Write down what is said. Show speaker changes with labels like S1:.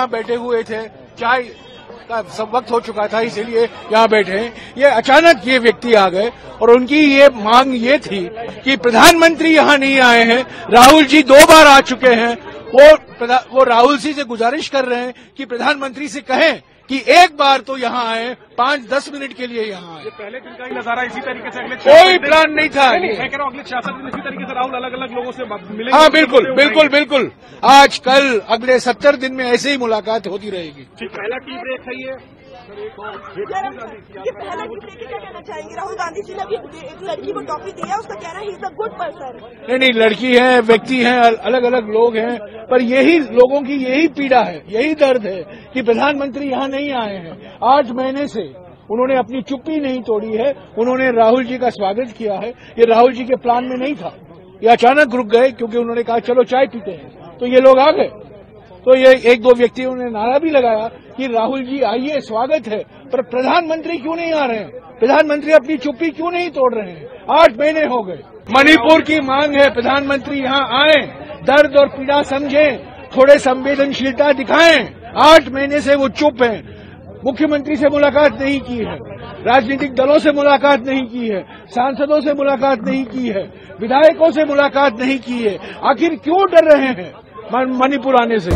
S1: यहाँ बैठे हुए थे। चाय का सब वक्त हो चुका था, इसीलिए यहाँ बैठे हैं। ये अचानक ये व्यक्ति आ गए और उनकी ये मांग ये थी कि प्रधानमंत्री यहाँ नहीं आए हैं। राहुल जी दो बार आ चुके हैं। वो वो राहुल जी से गुजारिश कर रहे हैं कि प्रधानमंत्री से कहें कि एक बार तो यहाँ आए पाँच दस मिनट के लिए यहाँ आए।
S2: पहले दिन का ही नज़ारा इसी तरीके से अगले
S1: कोई प्लान नहीं था
S2: नहीं, मैं कह रहा हूँ अगले छियासठ दिन इसी तरीके से राहुल अलग अलग लोगों से मिले
S1: हाँ बिल्कुल बिल्कुल बिल्कुल। आज कल अगले सत्तर दिन में ऐसे ही मुलाकात होती रहेगी।
S2: पहला टी ब्रेक है ये।
S3: ये पहला लेके क्या कहना चाहेंगे? राहुल गांधी जी ने अभी एक लड़की को टॉफी उसका इज़ अ गुड पर्सन
S1: नहीं नहीं, लड़की है, व्यक्ति हैं अलग अलग लोग हैं, पर यही लोगों की यही पीड़ा है, यही दर्द है कि प्रधानमंत्री यहाँ नहीं आए हैं। आठ महीने से उन्होंने अपनी चुप्पी नहीं तोड़ी है, उन्होंने राहुल जी का स्वागत किया है। ये राहुल जी के प्लान में नहीं था। ये अचानक रुक गए, क्योंकि उन्होंने कहा, चलो चाय पीते हैं। तो ये लोग आ गए। तो ये एक दो व्यक्तियों ने नारा भी लगाया कि राहुल जी, आइए, स्वागत है। पर प्रधानमंत्री क्यों नहीं आ रहे हैं? प्रधानमंत्री अपनी चुप्पी क्यों नहीं तोड़ रहे हैं? आठ महीने हो गए। मणिपुर की मांग है, प्रधानमंत्री यहाँ आए, दर्द और पीड़ा समझें, थोड़े संवेदनशीलता दिखाएँ। आठ महीने से वो चुप हैं। मुख्यमंत्री से मुलाकात नहीं की है। राजनीतिक दलों से मुलाकात नहीं की है। सांसदों से मुलाकात नहीं की है। विधायकों से मुलाकात नहीं की है। आखिर क्यों डर रहे हैं? मणिपुर आने से।